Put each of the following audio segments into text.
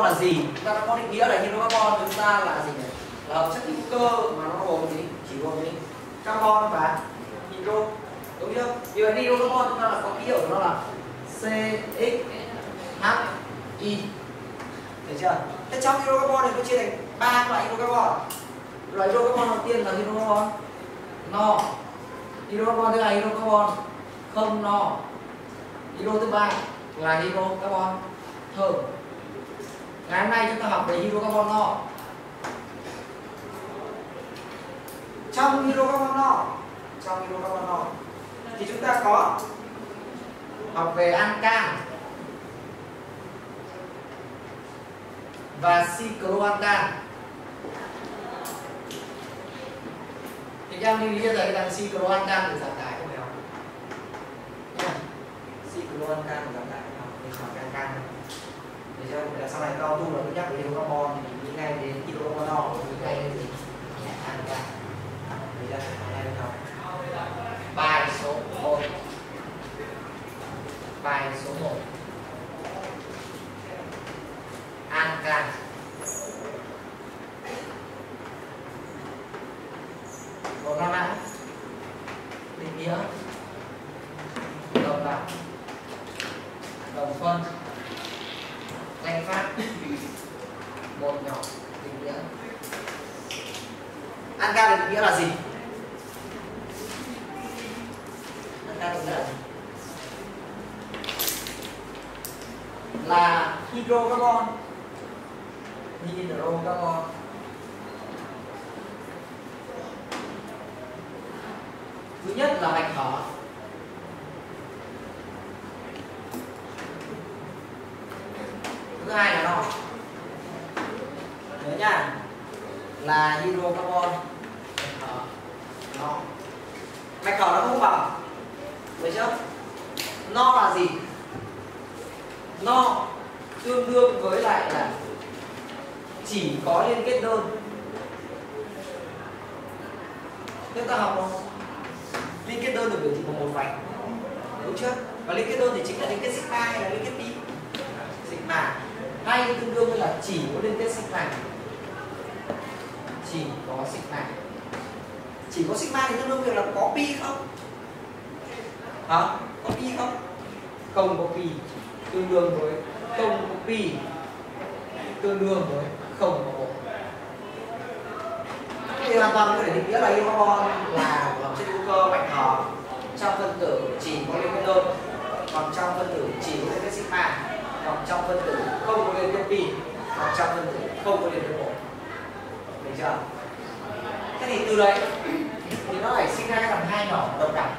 hydro là gì? Chúng ta đã có định nghĩa là hydrocarbon, chúng ta là gì nhỉ? Là hợp chất hữu cơ mà nó gồm gì? Chỉ gồm gì? Carbon và hydro. Đúng chưa? Vì vậy hydrocarbon chúng ta là có ký hiệu của nó là CXHI thấy chưa? Thế trong hydrocarbon này nó chia thành ba loại hydrocarbon. Loại hydrocarbon đầu tiên là hydrocarbon no. Hydrocarbon thứ hai hydrocarbon không no. Hydro thứ ba là hydrocarbon thơm ngày hôm nay chúng ta học về hydrocarbono trong hydrocarbono trong hydrocarbono thì chúng ta có học về ancan và cycloancan thì em lưu ý cho thầy rằng cycloancan được giảm tải không phải không? Cycloancan được giảm tải không? Mình học ancan để cho là sau này cao tu là tôi nhắc về hydrocarbon thì mình ngay đến hydrocarbon no mình ngay đến gì ancan thì ra ngay đến học bài số 1 bài số 1 ancan một la mã định nghĩa đồng bạc đồng phân danh pháp một nhỏ định nghĩa anca định nghĩa là gì anca định nghĩa là gì là hydrocarbon hydrocarbon thứ nhất là bạch thỏ thứ hai là no nhớ nha là hydrocarbon bạch thỏ no bạch thỏ nó không bằng được chưa no là gì no tương đương với lại là chỉ có liên kết đơn chúng ta học không liên kết đơn được biểu thị bằng một vạch đúng chưa và liên kết đơn thì chính là liên kết sigma hay là liên kết pi sigma hay tương đương với là chỉ có liên kết sigma chỉ có sigma chỉ có sigma thì tương đương với là có pi không hả có pi không không có pi tương đương với không có pi. Tương đương với không và một. Thì hoàn toàn có thể định nghĩa là ion là một chất hữu cơ bạch thỏ trong phân tử chỉ có liên kết đơn còn trong phân tử chỉ có liên kết sigma còn trong phân tử không có liên kết pi, còn trong phân tử không có liên kết một. Được chưa? Thế thì từ đấy thì nó phải sinh ra cái thằng hai nhỏ đồng đẳng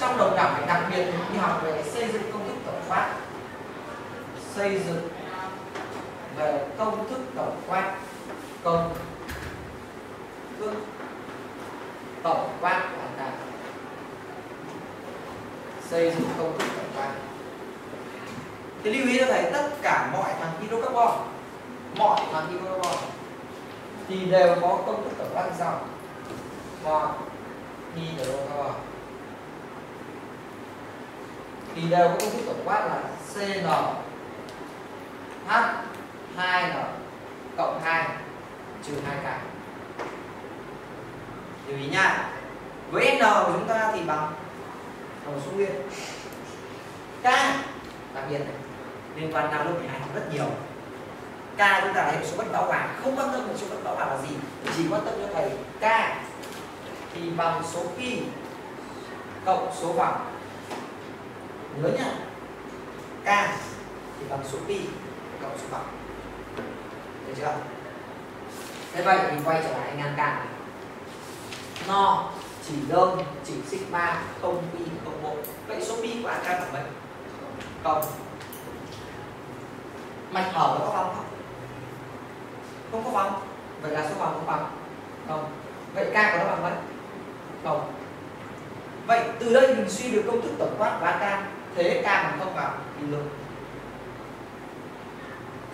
trong đồng đẳng phải đặc biệt đi học về xây dựng công thức tổng quát xây dựng về công thức tổng quát công thức tổng quát hoàn toàn xây dựng công thức tổng quát thì lưu ý cho thầy, tất cả mọi thằng hydrocarbon, mọi thằng hydrocarbon thì đều có công thức tổng quát như sau mọi hydrocarbon. Thì đều có công thức tổng quát là CN H 2N cộng 2 trừ 2K lưu ý nha, với n của chúng ta thì bằng hầu số nguyên. K, đặc biệt này, liên quan năm lớp 12 rất nhiều. K chúng ta là hệ số bất bảo hòa, không quan tâm hệ số bất bảo hòa là gì, chỉ quan tâm cho thầy k thì bằng số pi cộng số vòng nhớ nhá k thì bằng số pi cộng số bằng được chưa? Thế vậy thì quay trở lại anh ngang cạn. No, chỉ đơn, chỉ sigma không pi không bộ. Vậy số pi của anh bằng mấy? Không. Mạch thở có vòng không? Không có vòng. Vậy là số vòng không bằng không. Vậy k của nó bằng mấy? Không. Vậy từ đây mình suy được công thức tổng quát của k. Thế k bằng không bằng thì được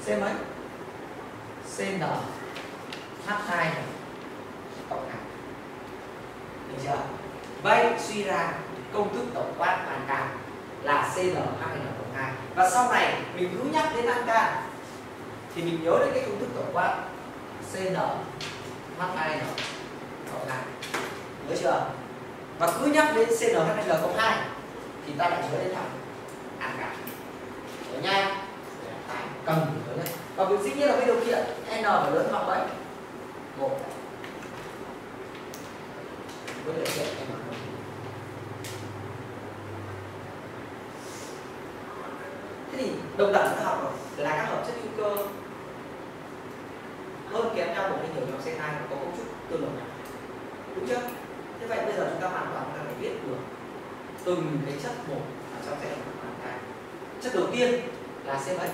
c mấy? Cn h2 cộng 2 được chưa? Vậy suy ra công thức tổng quát của ancan là CN2N cộng 2 và sau này mình cứ nhắc đến ancan thì mình nhớ đến cái công thức tổng quát CN H2N cộng 2 nhớ chưa? Và cứ nhắc đến CnH2n cộng 2 thì ta lại nhớ đến thằng ăn cả nhớ nha cần đó nhất và việc dĩ nhiên là cái điều kiện n phải lớn bằng mấy một. Với điều kiện n thế thì đồng đẳng các học là các hợp chất hữu cơ hơn kém nhau một hay nhiều nhóm C2 có cấu trúc tương đồng nhau. Đúng chưa? Thế vậy bây giờ chúng ta hoàn toàn có phải biết được từng cái chất một ở trong giai đoạn chất đầu tiên là C mấy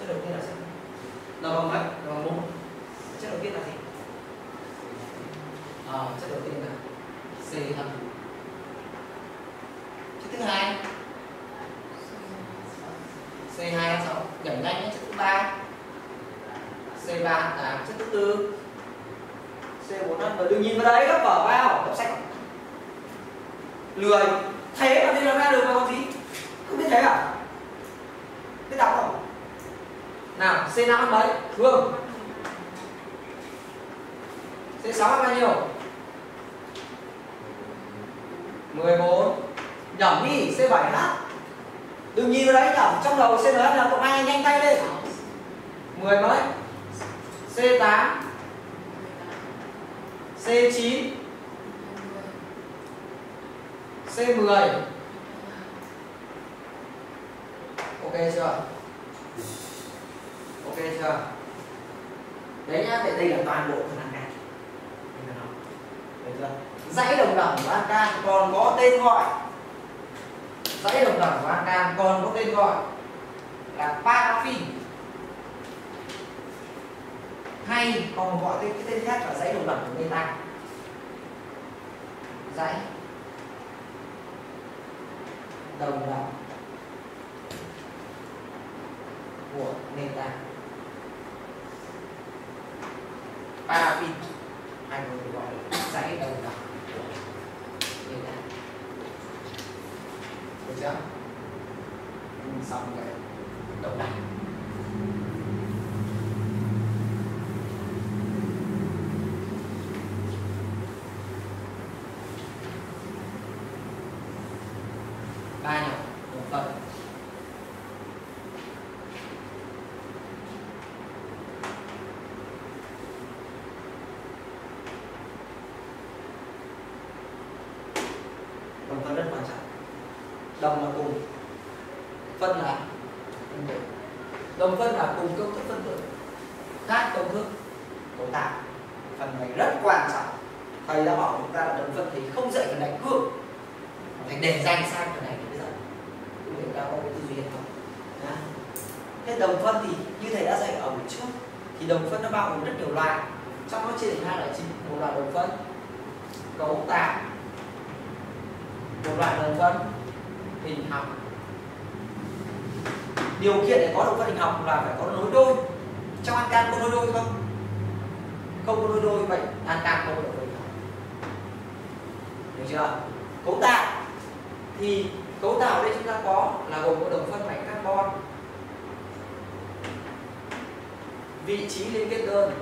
chất đầu tiên là gì? n bằng mấy n bằng một chất đầu tiên là gì? À, chất đầu tiên là C âm chất thứ hai. C2 sáu điểm nhanh chất thứ ba. C3 là chất thứ tư. C4 và đừng nhìn vào đấy các vở vào đọc sách. Lười. Thế mà đi làm ra được mà còn gì? Không biết thế à? Biết đọc không? Nào C5 ăn mấy Phương C6 ăn bao nhiêu? 14 nhẩm đi C7H đừng nhìn vào đấy nhẩm, trong đầu CN là cộng hai nhanh tay lên. 10 mấy? C8 C9 C10 Ok chưa? Ok chưa? Đấy nhá, vậy đây là toàn bộ phần ăn can Được chưa? Dãy đồng đẳng của ăn can còn có tên gọi. Dãy đồng đẳng của ăn can còn có tên gọi là paraffin. Hay còn gọi tên cái tên khác là dãy đồng đẳng của meta dãy đồng đẳng của ba pin anh còn gọi là dãy đầu đẳng của meta được chưa? Xong rồi. Đầu đẳng ba nhỏ một phần đồng phân rất quan trọng đồng là cùng phân là phân tử đồng phân là cùng công thức phân tử. Khác công thức cấu tạo phần này rất quan trọng. Thầy đã bảo chúng ta là đồng phân thì không dạy phần này cương thầy để dành sang phần này bây giờ. Chúng ta có cái tư duy không. Thế đồng phân thì như thầy đã dạy ở buổi trước thì đồng phân nó bao gồm rất nhiều loại. Trong đó chia thành hai loại chính, một loại đồng phân, cấu tạo. Một loại đồng phân hình học. Điều kiện để có đồng phân hình học là phải có nối đôi. Trong ăn có nối đôi không? Không có nối đôi, vậy ăn không có đồng phân hình học được chưa? Cấu tạo. Thì cấu tạo đây chúng ta có là gồm có đồng phân mảnh carbon. Vị trí liên kết đơn.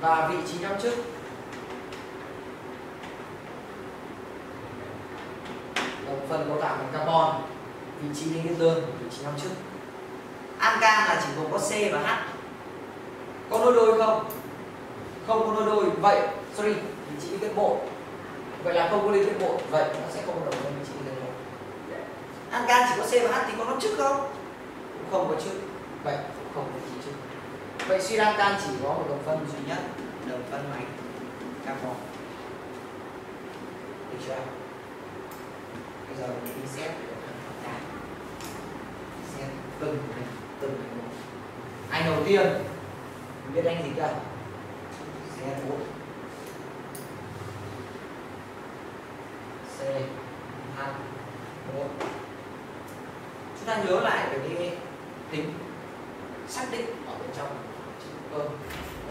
Và vị trí năm chức phần cấu tạo bằng carbon, vị trí liên kết đơn vị trí năm trước. Ancan là chỉ gồm có C và H. Có nối đôi không? Không có nối đôi, vậy, sorry, vị trí liên kết bộ. Vậy là không có liên kết bộ, vậy nó sẽ không có đồng phân vị trí liên kết bộ. Ancan chỉ có C và H thì có năm trước không? Cũng không có trước. Vậy, cũng không có vị trí trước. Vậy suy ra can chỉ có một đồng phân duy nhất, đồng phân máy, carbon. Được chưa? Giờ mình đi xét đồng phân hợp xét từng này từng này một. Anh đầu tiên, mình biết anh gì chưa? Xe bốn c hai bốn chúng ta nhớ lại về cái tính xác định ở bên trong. Cơ ờ,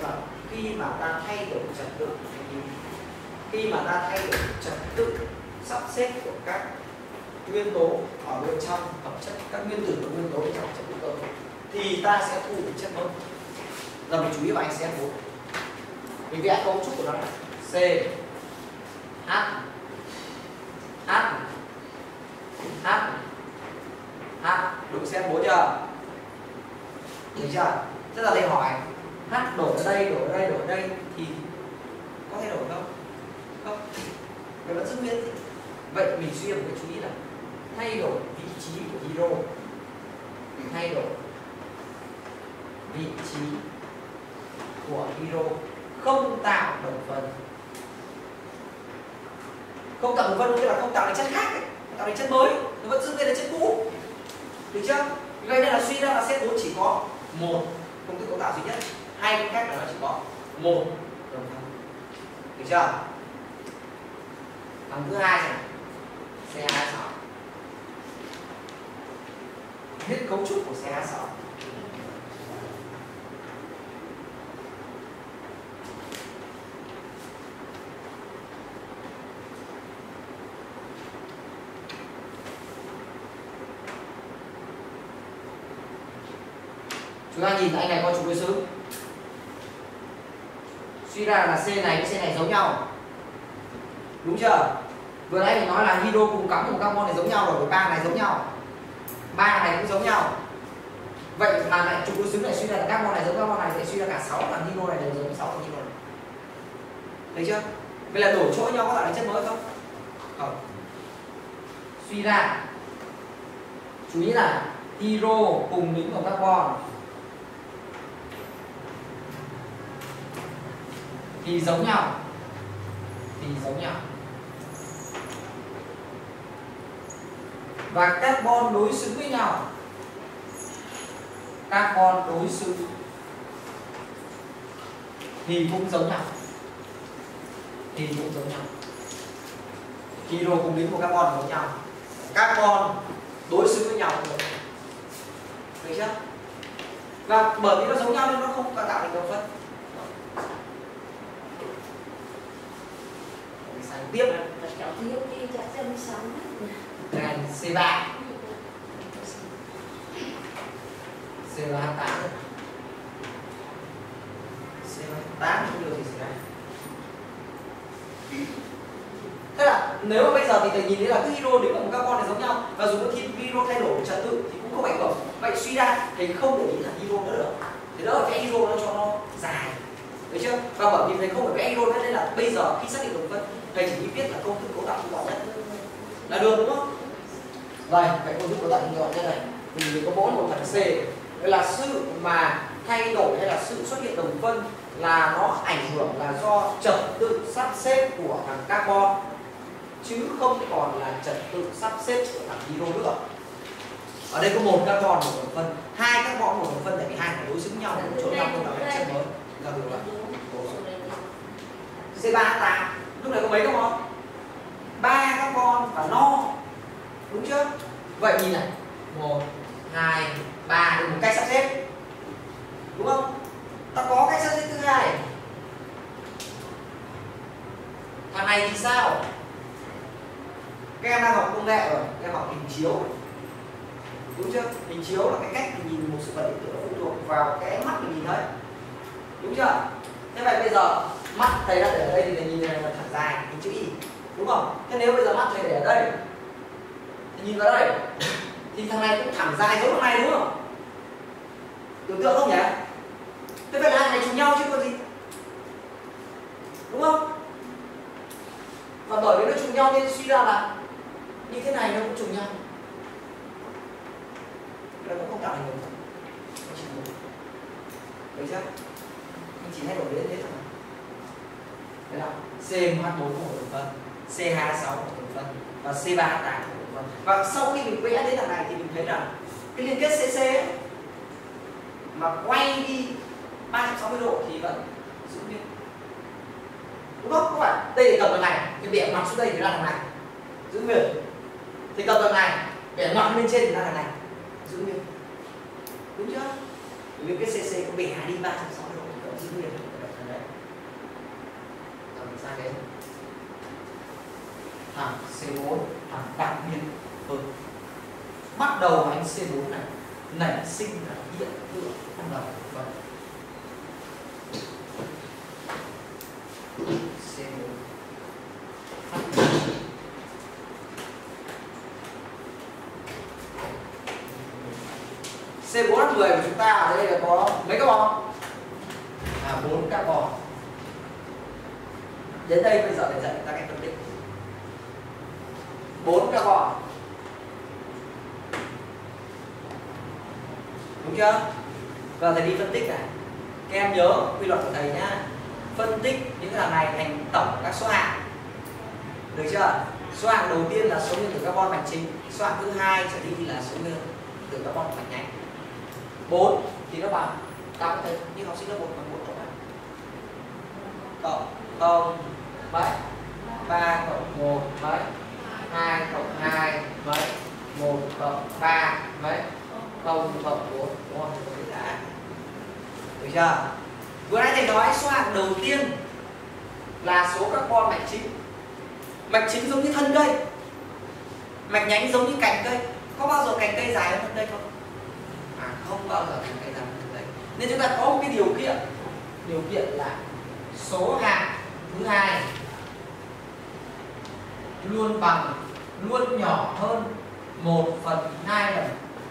là khi mà ta thay đổi trật tự khi mà ta thay đổi trật tự sắp xếp của các nguyên tố ở bên trong, hợp chất, các nguyên tử và nguyên tố trong, chất hữu cơ thì ta sẽ thu được chất mới giờ mình chú ý vào anh xem bốn. Mình vẽ cấu trúc của nó là C, H H H H. Đúng, xem bốn chưa? Được chưa? Thế là thầy hỏi, H đổ ở đây, đổ ở đây, đổ ở đây, thì có thay đổi không? Không. Vậy vẫn giữ nguyên. Vậy mình suy một cái chú ý là thay đổi vị trí của hero. Thay đổi vị trí của hero. Không tạo đồng phân không tạo đồng phân tức là không tạo được chất khác ấy, tạo được chất mới. Nó vẫn giữ nguyên là chất cũ. Được chưa? Vậy nên là suy ra là set 4 chỉ có một công thức cấu tạo duy nhất. Hai cái khác là nó chỉ có một đồng phân được chưa? Thằng thứ hai này. Xe 26 biết cấu trúc của xe 26 chúng ta nhìn anh này có trục đối xứ suy ra là C này với C này giống nhau. Đúng chưa? Vừa nãy mình nói là hydro cùng cắm cùng carbon này giống nhau rồi ba này giống nhau ba này cũng giống nhau. Vậy mà lại trục đối xứng lại suy ra là carbon này giống carbon này thì suy ra cả sáu thằng hydro này đều giống sáu thằng hydro này. Thấy chưa? Vậy là đổi chỗ nhau có tạo được chất mới không? Không. Suy ra. Chú ý là hydro cùng đứng vào carbon. Thì giống nhau. Thì giống nhau. Và carbon đối xứng với nhau. Carbon đối xứng. Thì cũng giống nhau. Thì cũng giống nhau. Hydro cùng đến của carbon giống nhau carbon đối xứng với nhau được chưa? Và bởi vì nó giống nhau nên nó không tạo thành đồng phân tiếp này ngành C3 C3 8 C8 không được thì xảy ra. Thế là nếu mà bây giờ thì thầy nhìn thấy là cái hydro cùng một carbon này giống nhau, và dù có khi hydro thay đổi trật tự thì cũng không ảnh hưởng. Vậy suy ra, thầy không để ý là hydro nữa được. Thế đó là cái hydro nó cho nó dài. Được chưa? Và bởi vì thầy không phải vẽ hydro nên là bây giờ khi xác định đồng phân thầy chỉ biết là công thức cấu tạo gọn nhất. Là được đúng không? Vậy vậy công thức của tặng nhỏ như này. Mình có mỗi một thằng c. Đây là sự mà thay đổi hay là sự xuất hiện đồng phân là nó ảnh hưởng là do trật tự sắp xếp của thằng carbon. Chứ không còn là trật tự sắp xếp của thằng hydro nữa. Ở đây có một carbon, một đồng phân. Hai carbon, một đồng phân, tại vì hai phải đối xứng nhau. Một chỗ nhau không tạo thành chất mới. Là được rồi. C 3 8 lúc này có mấy carbon? Ba carbon và no đúng chưa? Vậy nhìn này. Một, hai, ba được một cách sắp xếp. Đúng không? Ta có cách sắp xếp thứ hai. Thằng này thì sao? Các em đang học công nghệ rồi. Các em học hình chiếu. Đúng chưa? Hình chiếu là cái cách mình nhìn một sự vật điện tử phụ thuộc vào cái mắt mình nhìn thấy đúng chưa? Thế vậy bây giờ, mắt thầy đang để ở đây thì thầy nhìn này là thẳng dài, hình chữ y. Đúng không? Thế nếu bây giờ mắt thầy để ở đây nhìn vào đây. Thì thằng này cũng thẳng dài giống thằng này đúng không? Tưởng tượng không nhỉ? Thế vậy là hai này trùng nhau chứ có gì. Đúng không? Và bởi vì nó trùng nhau nên suy ra là như thế này nó cũng trùng nhau. Nó cũng không tạo thành một đấy chưa? Mình chỉ thay đổi đến thế thôi. Đấy là CH4 bốn một đồng phân C26 một đồng phân và C3H8 và sau khi mình vẽ đến thằng này thì mình thấy là cái liên kết CC ấy, mà quay đi 360 độ thì vẫn giữ nguyên. Đúng không? Các bạn đây cầm tuần này cái bẻ mặt xuống đây thì là thằng này giữ nguyên. Thì cầm tuần này bẻ mặt lên trên thì là thằng này giữ nguyên. Đúng chưa? Liên kết cái cc có bẻ đi 360 độ thì vẫn giữ nguyên. Sang đấy thằng c4 thằng đặc biệt hơn bắt đầu anh C4 này nảy sinh ra hiện tượng ban đầu vậy C4 C4H10 của chúng ta ở đây là có mấy carbon? À 4 carbon. Đến đây bây giờ để dạy ta cách phân tích. 4 carbon. Đúng chưa? Và thầy đi phân tích này. Các em nhớ quy luật của thầy nhá. Phân tích những cái thằng này thành tổng các số hạng. Được chưa? Số hạng đầu tiên là số nguyên tử carbon mạch chính, số hạng thứ hai trở đi là số nguyên tử carbon mạch nhánh 4 thì nó bằng cộng thì như học sinh lớp 1 bằng 4 cộng cộng không mấy 3 cộng 1 mấy 2 cộng 2 mấy? 1 cộng 3 mấy? 0 cộng 4 đúng không? Đã. Dạ. Được chưa? Vừa nãy thầy nói số hạng đầu tiên là số carbon mạch chính. Mạch chính giống như thân cây. Mạch nhánh giống như cành cây. Có bao giờ cành cây dài hơn thân cây không? À, không bao giờ cành cây dài hơn thân cây. Nên chúng ta có một cái điều kiện. Điều kiện là số hạng thứ hai luôn bằng, luôn nhỏ hơn 1 phần 2 lần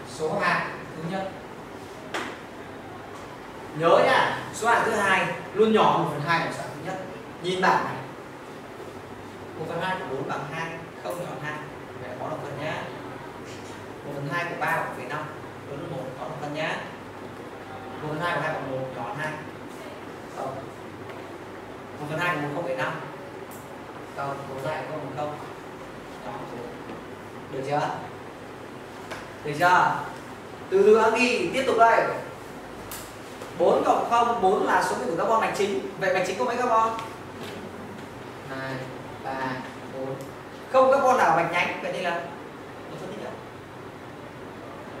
số hạng thứ nhất. Nhớ nhá, số hạng thứ hai, luôn nhỏ 1 phần 2 lần số hạng thứ nhất. Nhìn bảng này. 1 phần 2 của 4 bằng 2 không nhỏ 2 vậy có đồng phần nhá. 1 phần 2 của 3 bằng 5 lớn hơn 1 có đồng phần nhá. 1 ờ. phần 2 của 2 bằng 1 nhỏ 2 không 1 phần 2 của 1 không 5 phần 2 có 1 không? Đó được chưa? Được chưa? Từ từ đã ghi, tiếp tục đây. 4 cộng 0 4 là số nguyên tử carbon mạch chính. Vậy mạch chính có mấy carbon 2 3 4 không carbon nào mạch nhánh, vậy đây là một phân tích đâu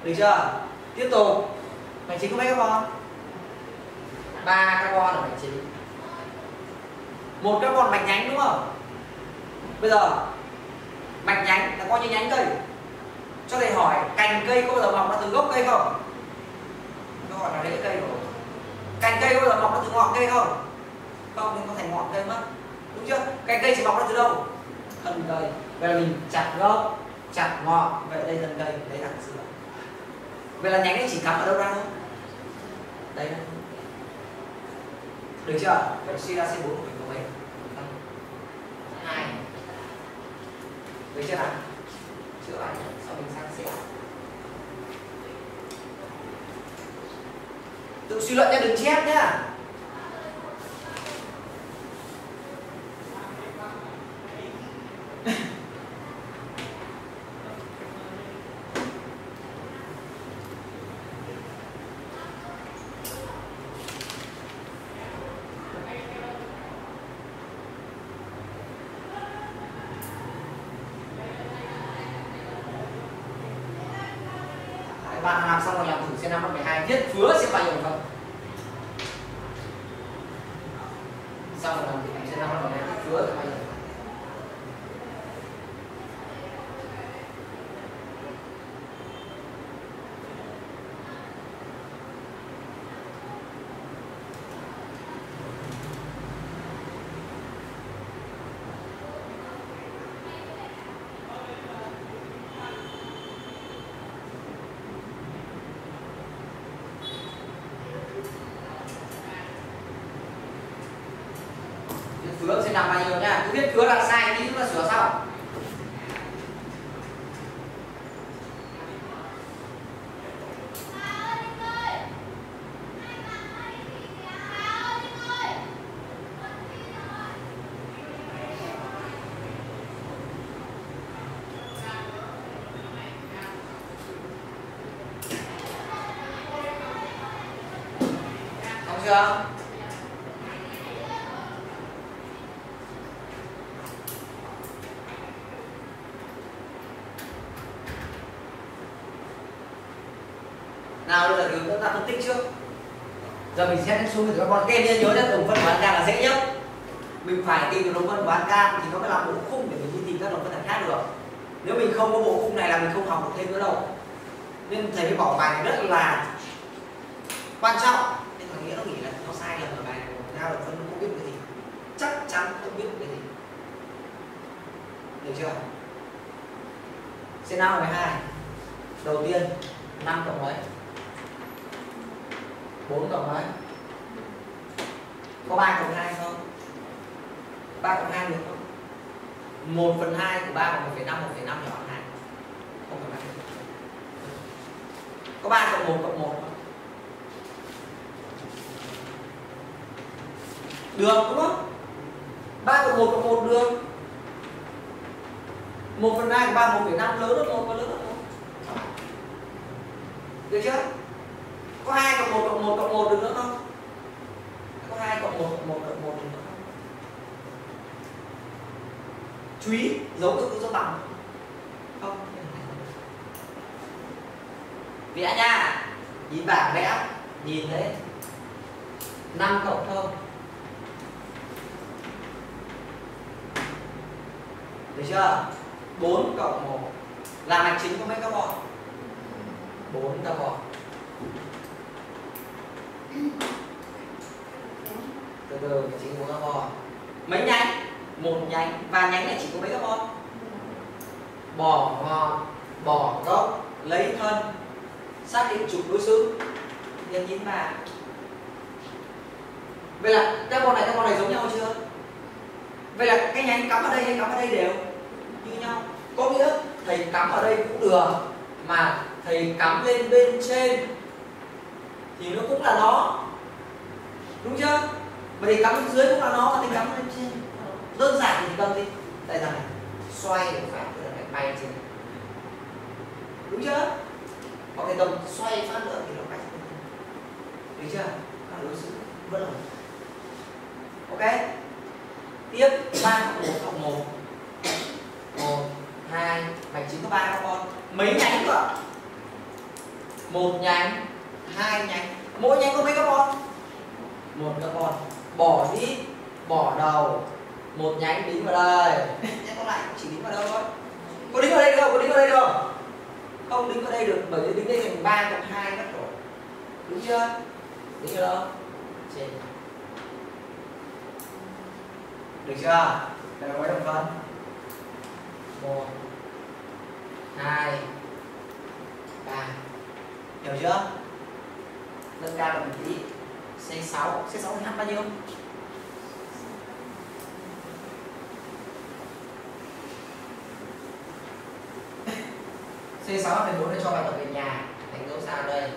được chưa? Tiếp tục. Mạch chính có mấy carbon 3 carbon là mạch chính. Một carbon mạch nhánh, đúng không? Bây giờ, mạch nhánh là coi như nhánh cây. Cho thầy hỏi, cành cây có bao giờ mọc ra từ gốc cây không? Câu hỏi là rễ cây rồi. Cành cây có bao giờ mọc ra từ ngọn cây không? Không, nên có thành ngọn cây mất. Đúng chưa? Cành cây chỉ mọc ra từ đâu? Thân cây. Vậy là mình chặt gốc, chặt ngọn. Vậy đây thân cây đấy là dựa vậy là nhánh ấy chỉ cắm ở đâu ra thôi? Đây được chưa? Vậy suy ra c bốn của mình của mình hai được chưa nào chữa lại sau mình sang sẽ tự suy luận nhé đừng chép nhá bạn làm xong rồi làm thử xem năm lớp 12 nhất phứa sẽ bao nhiêu phần xong rồi làm thử xem năm lớp 12 viết phứa xem bao nhiêu phứa nhiều nha cứ viết là sai tí chúng ta sửa sau chưa? Nào bây giờ thì chúng ta phân tích trước. Giờ mình xét đến số nguyên tử carbon kem nhớ nhớ đồng phân của ăn là dễ nhất mình phải tìm được đồng phân của ăn thì nó mới làm bộ khung để mình đi tìm các đồng phân khác được. Nếu mình không có bộ khung này là mình không học được thêm nữa đâu. Nên thầy bỏ bài này rất là quan trọng. Nên thằng nghĩa nó nghĩ là nó sai lầm ở bài này nào đồng phân không biết cái gì. Chắc chắn không biết cái gì. Được chưa? C5 12 đầu tiên 5 cộng mấy? 4 cộng mấy? Có 3 cộng 2 không? 3 cộng 2 được không? 1 phần 2 của 3 bằng 1,5 1,5 nhỏ bằng 2 không cần phải có 3 cộng 1 cộng 1 không được đúng không? 3 cộng 1 cộng 1 được. 1 phần 2 của 3 1,5 lớn hơn 1 và lớn hơn 1 được chưa? Có 2 cộng 1 cộng 1 cộng 1 được nữa không? Có 2 cộng 1 cộng 1 cộng 1 được nữa không? Chú ý, dấu cực dấu bằng. Không vẽ nha, nhìn bảng vẽ, nhìn đấy. 5 cộng không được chưa? 4 cộng 1 là mạch chính có mấy carbon? 4 carbon từ từ chỉ có 4 carbon mấy nhánh? Một nhánh. Và nhánh này chỉ có mấy carbon bỏ ngọn bỏ gốc. Lấy thân. Xác định trục đối xứng nhân nhín mà vậy là các con này các con này giống nhau chưa? Vậy là cái nhánh cắm ở đây hay cắm ở đây đều? Như nhau. Có nghĩa thầy cắm ở đây cũng được, mà thầy cắm lên bên trên thì nó cũng là nó. Đúng chưa? Mà thì cắm dưới cũng là nó mà thầy cắm lên trên. Đơn giản thì cần gì? Tại rằng này xoay phải phát là phải bay trên. Đúng chưa? Hoặc cái cầm xoay phát nữa thì nó bay trên. Được chưa? Các đối xử vẫn là ok? Tiếp, ba cộng một cộng một. Một, hai, mạch chính có ba con. Mấy nhánh cơ một nhánh hai nhánh mỗi nhánh có mấy con một carbon. Bỏ đi. Bỏ đầu. Một nhánh đính vào đây. Nhánh còn lại chỉ đính vào đâu thôi. Có đính vào đây được không? Có đính vào đây được không? Không đính vào đây được bởi vì đính đây thành ba cộng hai mất rồi. Đúng chưa? Đính vào đâu? Trên. Được chưa? Đây là mấy đồng phân. Một. Hai. Ba. Hiểu chưa nâng cao một tí C6 C6 thì bao nhiêu? C6 thầy muốn để cho bài tập về nhà thành dấu sao đây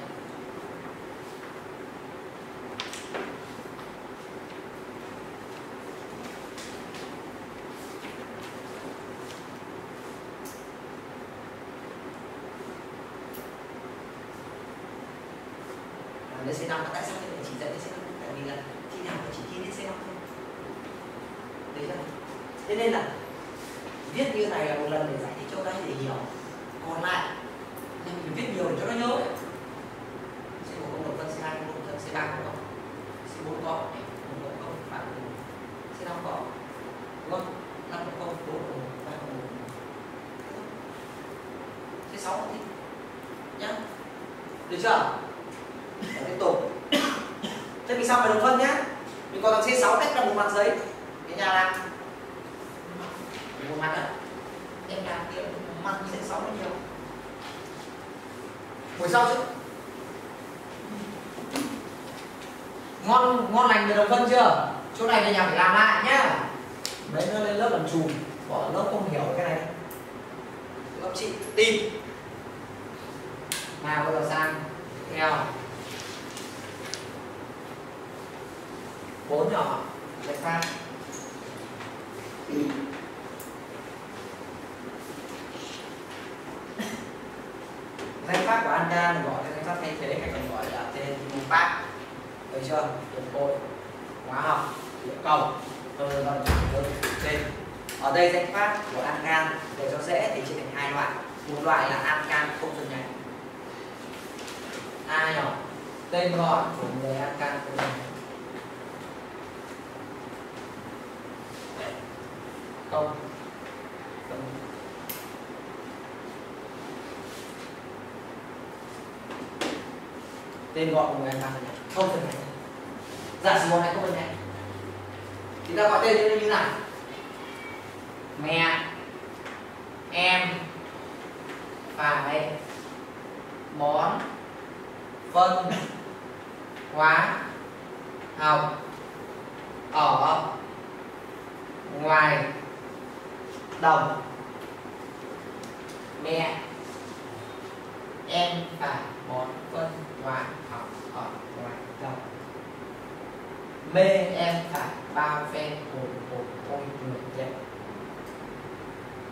đến C5 mà tại sao thầy lại chỉ dẫn đến C5 tại vì là khi nào thầy chỉ thi đến C5 thôi đấy chưa thế nên là viết như này là một lần để giải thích cho các anh để hiểu còn lại thì mình viết nhiều để cho nó nhớ ấy. C1 không đồng phân C2 không đồng phân C3 không đồng C4 có một cộng không ba cộng C5 có đúng không năm cộng không bốn cộng một ba cộng một C6 cũng thích nhá được chưa? Và tiếp tục. Thế mình xong bài đồng phân nhá. Mình còn thằng C6 cách là một mặt giấy. Cái nhà làm. Một mặt à? Em làm kia một mặt C6 nó nhiều buổi sau chứ. Ngon ngon lành về đồng phân chưa? Chỗ này về nhà phải làm lại nhá. Đấy nó lên lớp làm chùm. Bỏ lớp không hiểu cái này. Các chị tin nào bây giờ sang theo bốn nhỏ. Giải pháp danh pháp của Ancan gọi là danh pháp thay thế hay còn gọi là tên mục pháp được chưa? Được hội hóa học. Địa cầu. Tôi gọi là trên ở đây danh pháp của Ancan để cho dễ thì chia thành hai loại. Một loại là Ancan không phân nhánh ai nhỉ tên gọi của người ăn cắp của mình. Tên gọi của người ăn cắp này không cần này giả sử một này không cần này thì ta gọi tên như thế nào? Mẹ. Em. Phải. Món phân hóa. Học ở ờ. ngoài. Đồng. Mẹ. Em. Phải bón phân hóa. Học ở ờ. ngoài. Đồng. Mê. Em. Phải bao phen hồn hồn ôi người dậy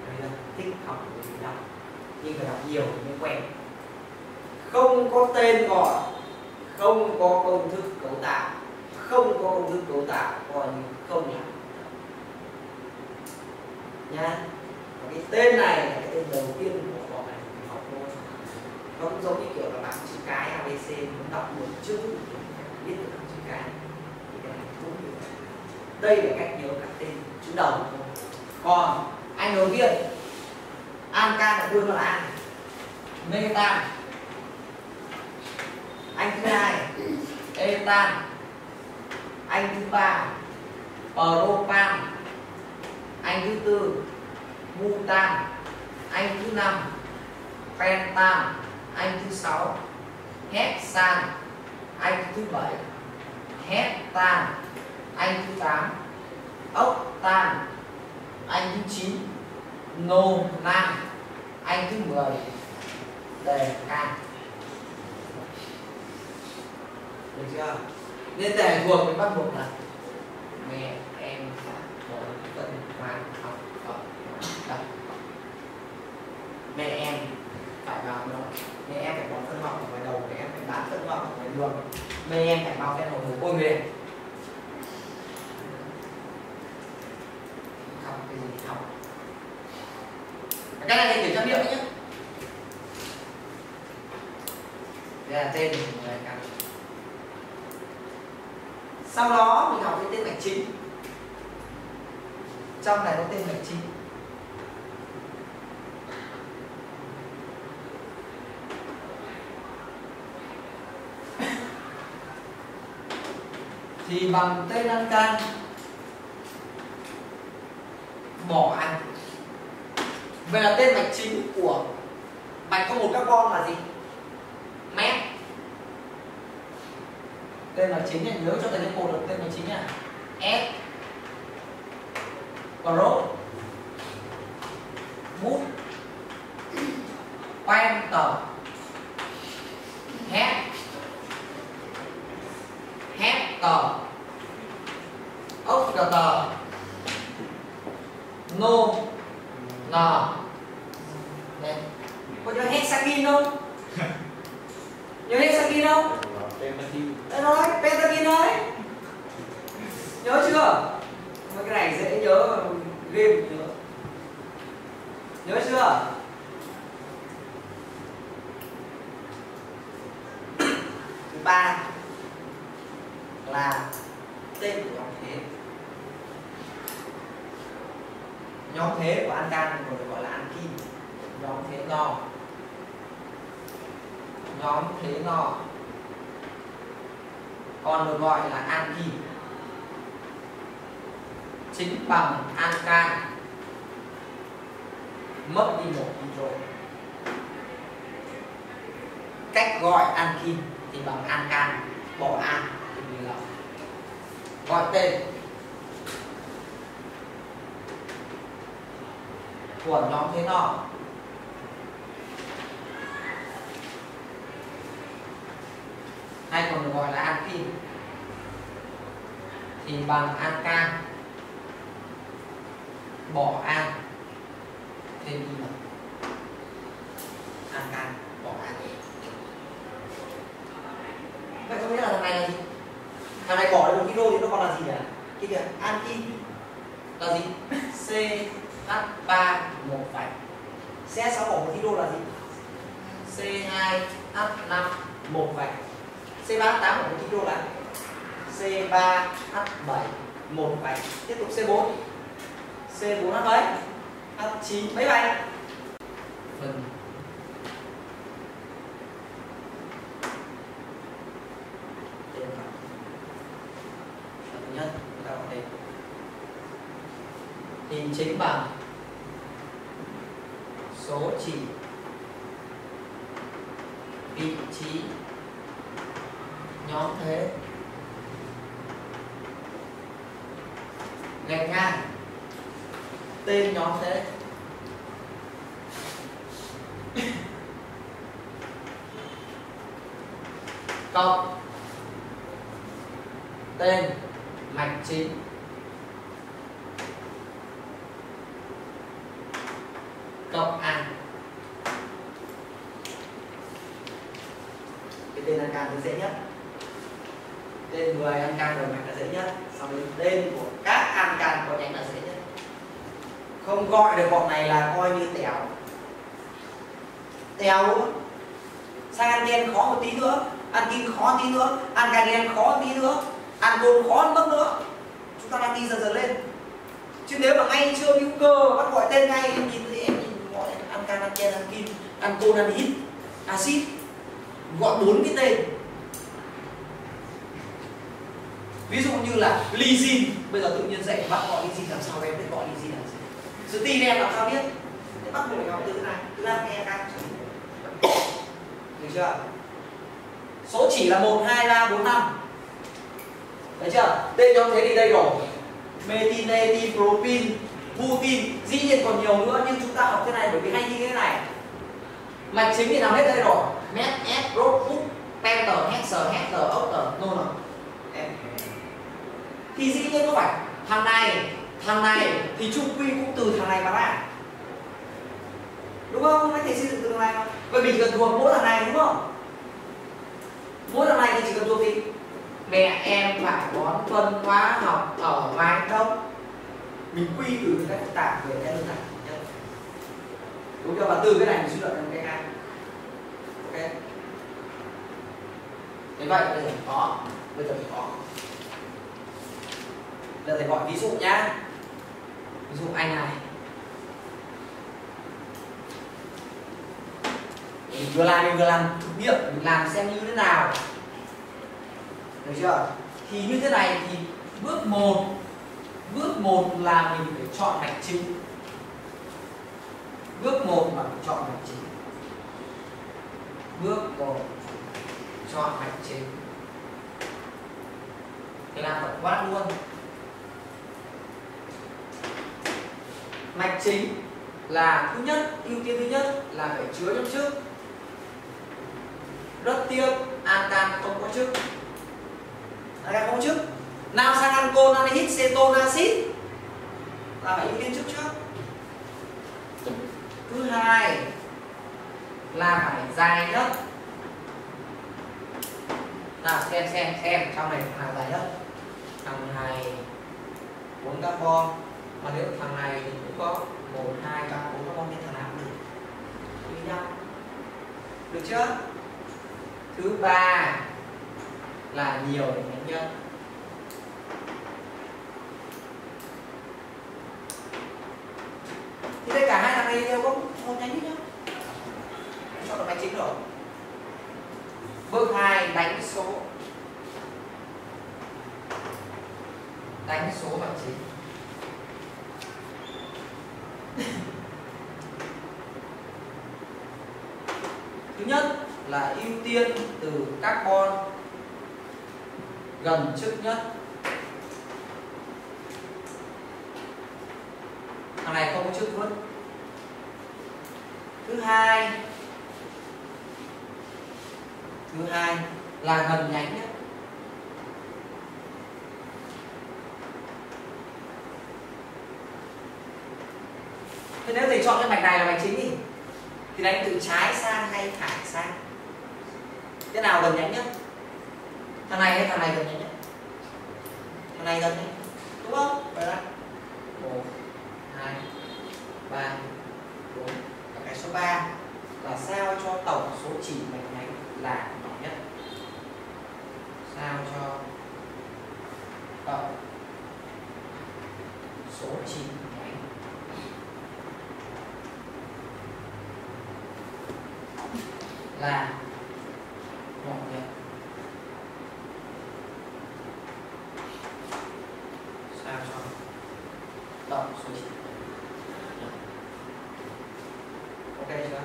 đây là thích học thì đọc nhưng người đọc nhiều, nhưng quen không có tên gọi, không có công thức cấu tạo. Không có công thức cấu tạo, coi như không làm nha. Và cái tên này là cái tên đầu tiên của bọn này học môn nó cũng giống như kiểu là bảng chữ cái abc muốn đọc một chữ biết được chữ cái. Thì cái này cũng như vậy đây là cách nhớ các tên chữ đầu còn anh đầu tiên, an can là đương là an metan anh thứ hai etan anh thứ ba propan anh thứ tư butan anh thứ năm pentan anh thứ sáu hexan anh thứ bảy heptan anh thứ tám octan anh thứ chín nô nam. Anh thứ mười, đề can. Được chưa? Nên đề thuộc thì bắt buộc là mẹ, em bố tân hoàn học ở đọc mẹ em phải vào đó. Mẹ em phải bỏ phân học ở ngoài đầu, mẹ em phải bán phân học ở ngoài đường. Mẹ em phải bao phen hồ hồ côi người học cái gì học. Cái này thì kiểm tra miệng nhé đây là tên của người cả sau đó mình học cái tên mạch chính. Trong này có tên mạch chính. Thì bằng tây lan can, bỏ ăn. Vậy là tên mạch chính của mạch có một carbon là gì mét tên là chính này nhớ cho thầy cô được tên là chính nha s. Pro bút. Quen tờ. Hét hét tờ. Ốc tờ tờ. Nô. Nò đây có nhớ hexakin không? Nhớ hexakin không đây nói, pentamin nói Nhớ chưa? Mấy cái này dễ nhớ Game nhớ. Nhớ chưa? Thứ ba là tên của nhóm thế. Nhóm thế của ancan còn được gọi là ankin Nhóm thế no Nhóm thế no còn được gọi là anki. Chính bằng ancan mất đi một hydro cách gọi ankin thì bằng ancan bỏ an thì mình là gọi tên của nhóm thế nọ hay còn được gọi là alkin thì bằng ancan bỏ an, thêm y mật. Ancan bỏ an. Vậy không biết là thằng này là gì? Thằng này bỏ đi một kilo thì nó còn là gì nhỉ? Kia kìa ankin là gì? CH3 một phẩy. CH6 bỏ một kilo là gì? C2H5 một vạch C3 H8 ở đô lại. C3 H7 một bảy. Tiếp tục C4 C4H mấy H9 mấy bảy. phần. Phần. Nhất ta gọi đây. Hình chính bằng tên ăn can thì dễ nhất. Tên người ăn can đầu mạch là dễ nhất. Sau đến tên của các ăn can có nhánh là dễ nhất. Không gọi được bọn này là coi như tèo. Tèo. Sang ăn đen khó một tí nữa. Ăn kim khó tí nữa. Ăn cà đen khó tí nữa. Ăn cồn khó mất nữa. Chúng ta đang đi dần dần lên. Chứ nếu mà ngay chưa hữu cơ, bắt gọi tên ngay, em nhìn thì em nhìn gọi ăn can ăn đen, ăn kim, ăn cồn ăn hít acid gọi bốn cái tên. Ví dụ như là lysine bây giờ tự nhiên dạy bắt gọi lysine làm sao em biết gọi lysine là gì? Sự tin em làm sao biết? Thế bắt buộc học từ thế này. Từ năm nghe can được chưa? Số chỉ là một hai ba bốn năm. Thấy chưa? Tên nhóm thế thì đây rồi. Metin, propin, butin Dĩ nhiên còn nhiều nữa nhưng chúng ta học thế này bởi vì hay như thế này. Mạch chính thì nằm hết đây rồi. Met, S, Rốt, Phúc, Penter, Hexer, Hexer, Octer, Nôn Thì dĩ nhiên có phải Thằng này, thằng này thì trung quy cũng từ thằng này mà ra Đúng không? Mấy thầy xây dựng từ thằng này không? Vậy mình cần thuộc mỗi thằng này đúng không? Mỗi thằng này thì chỉ cần thuộc gì? mẹ em phải bón phân hóa học ở mái đông mình quy từ cái phức tạp về cái đơn giản đúng chưa và từ cái này mình suy luận thành cái khác ok thế vậy bây giờ có bây giờ mình có giờ thầy gọi ví dụ nhá. Ví dụ anh này. Mình vừa làm, mình vừa làm thực nghiệm, mình làm xem như thế nào. Được chưa? Thì như thế này thì bước một bước một là mình phải chọn mạch chính. Bước một là mình chọn mạch chính. Bước một chọn mạch chính thì làm tổng quát luôn. Mạch chính là thứ nhất, ưu tiên thứ nhất là phải chứa trong trước. Rất tiếc, an không có trước. Là không trước. Nam sang ancol anhydride ceton acid là phải ưu tiên trước trước. Thứ hai là phải dài nhất nào xem xem xem. Trong này thằng dài nhất? Thằng này bốn carbon. Mà nếu thằng này thì cũng có một, hai, ba, bốn carbon nên thằng nào cũng được. Như nhau được chưa? Thứ ba là nhiều để nhân thì đây cả hai thằng này đều có một nhánh với nhau cho là máy chính rồi bước hai đánh số đánh số mạch chính thứ nhất là ưu tiên từ carbon gần trước nhất. Thằng này không có chức vứt thứ hai thứ hai là gần nhánh nhất. Thế nếu thầy chọn cái mạch này là mạch chính đi, thì đánh từ trái sang hay phải sang? Cái nào gần nhánh nhất? Thằng này hay thằng này gần nhánh nhất? Thằng này gần nhất đúng không? Vậy là một, hai, ba, bốn. Và cái số 3 là sao cho tổng số chỉ mạch nhánh là nhỏ nhất? Sao cho tổng số chỉ nhánh? Là nhỏ nhất sao cho tổng số 9 ok chưa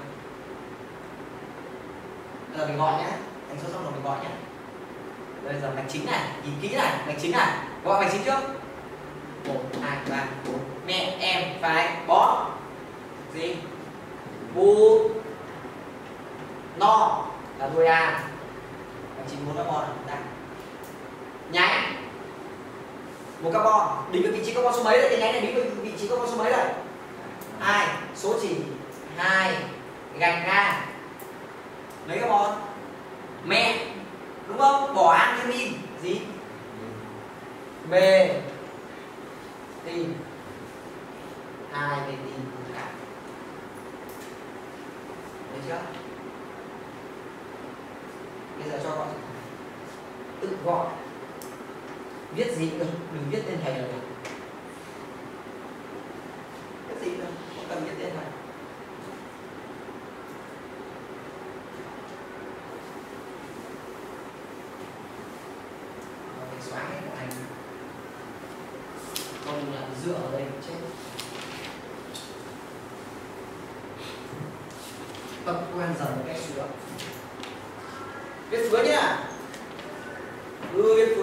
bây giờ mình gọi nhé thành số xong rồi, mình gọi nhé bây giờ mạch chính này. Nhìn kỹ này. Mạch chính này gọi mạch chính trước một hai ba bốn mẹ em phải bó gì? Bu no. Là đuôi a một carbon là chúng ta. Nháy một carbon đính ở vị trí carbon số mấy rồi cái nháy này đính ở vị trí carbon số mấy đây? Hai, số chỉ hai, gạch ra. Mấy carbon. Mẹ đúng không? Bỏ amphetamine gì? B tin hai cái tin cả được chưa? Bây giờ cho gọi gọi. Viết gì cũng được đừng viết tên thầy là được. Viết gì cũng được, không cần viết tên thầy. Ờ, xóa hết cái không là dựa ở đây, chết. Tập quen dần cái cách sửa viết xuống nhá ừ viết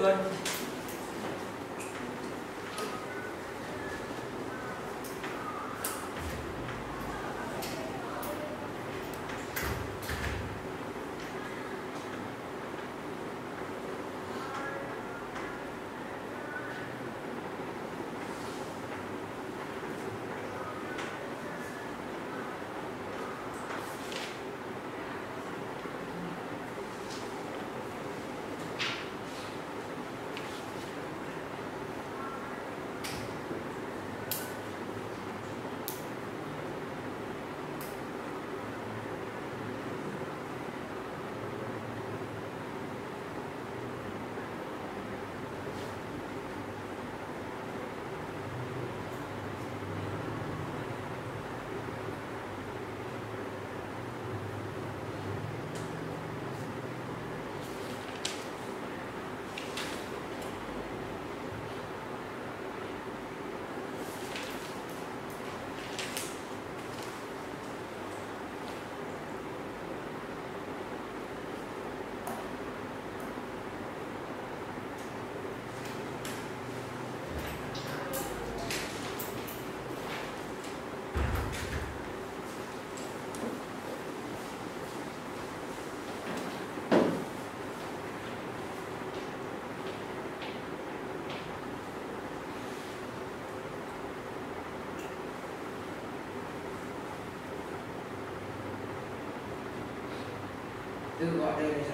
phứa tự gọi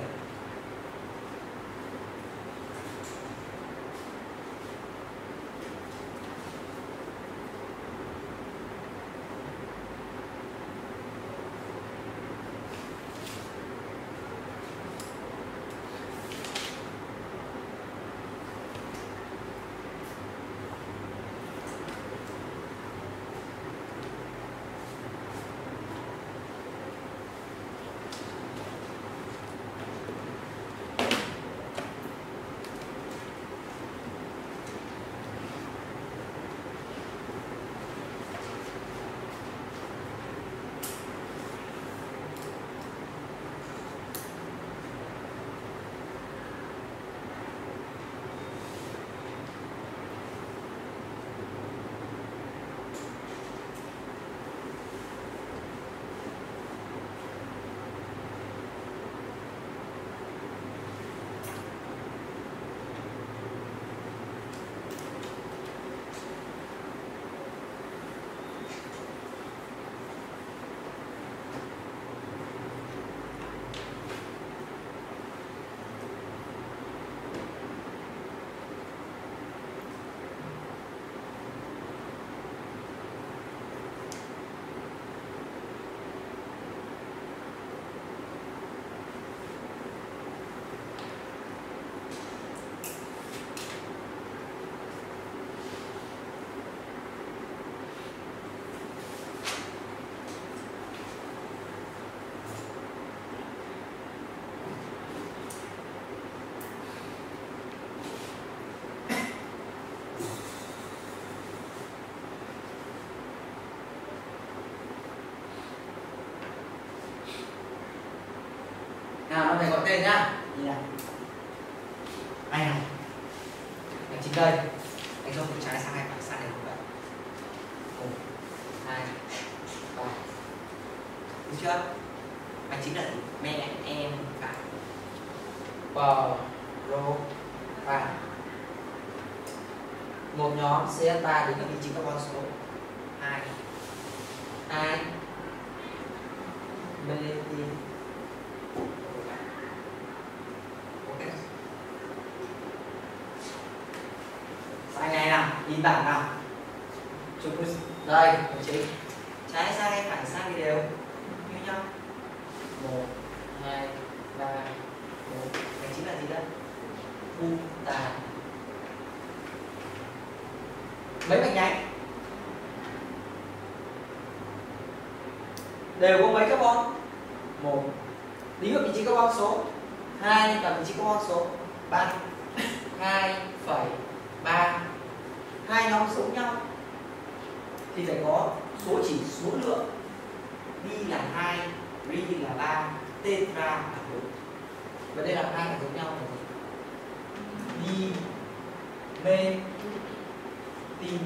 lên nhá. Nhìn này này này anh chính đây. Anh cho từ trái sang hai phải sang này cũng vậy một hai ba. Được chưa? Anh chính là mẹ em phải bò rô và một nhóm CH3 đến ở vị trí carbon số. 2 2 B tin ok sai này nào in bảng nào? Chụp đây đồng chí. Trái sai phải sai thì đều. Như nhau. Một hai ba bốn. Cái chính là gì đây? U tà mấy mạch nhánh? Đều có mấy carbon? Một. Lý vào vị trí carbon số? 2 và vị trí carbon số? 3 2,3 hai nhóm giống nhau. Thì phải có số chỉ, số lượng. Đi là hai ri là ba tetra là bốn. Và đây là hai là giống nhau rồi bi đi, mê, tin.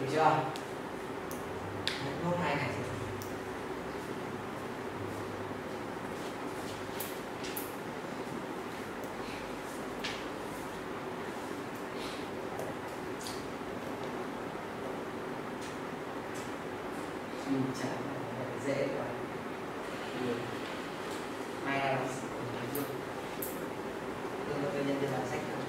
Được chưa nốt hai này suy dễ quá. Mai là dương là nhân viên làm sách không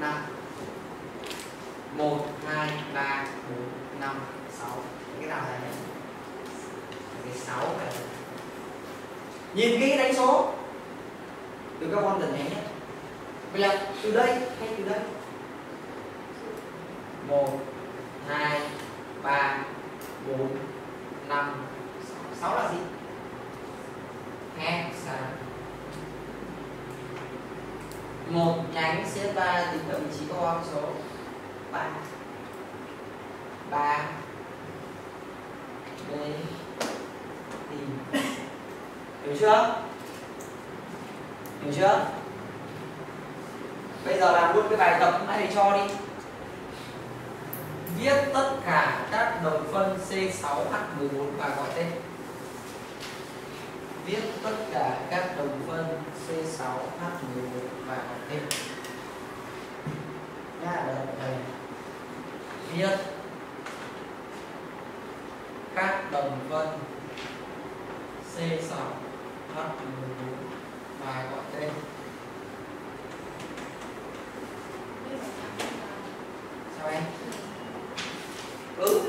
5 1, 2, 3, 4, 5, 6 Cái nào này Cái 6 này. Nhìn cái đánh số. Từ các con gần nhé Vậy là từ đây hay từ đây. 1, 2, 3, 4, 5, 6 6 là gì? Nghe. Một nhánh c ba tính ở vị trí carbon số. Ba. Ba. B tìm. Hiểu chưa? Hiểu chưa? Bây giờ làm luôn cái bài tập nãy thầy cho đi. Viết tất cả các đồng phân C6H14 và gọi tên. Viết tất cả các đồng phân C6H14 và học thêm nha là thầy viết các đồng vân C6 H14 và gọi tên. Sao em? Ừ.